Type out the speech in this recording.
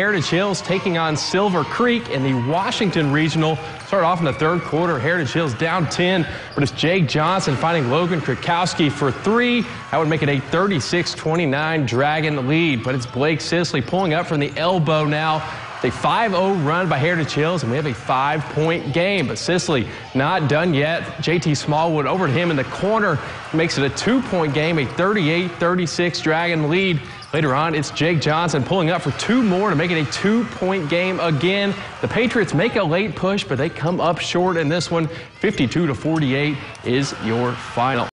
Heritage Hills taking on Silver Creek in the Washington Regional. Start off in the third quarter. Heritage Hills down 10, but it's Jake Johnson finding Logan Krakowski for three. That would make it a 36-29 Dragon lead, but it's Blake Sisley pulling up from the elbow now. A 5-0 run by Heritage Hills, and we have a five-point game. But Sisley not done yet. JT Smallwood over to him in the corner makes it a two-point game, a 38-36 Dragon lead. Later on, it's Jake Johnson pulling up for two more to make it a two-point game again. The Patriots make a late push, but they come up short in this one. 52 to 48 is your final.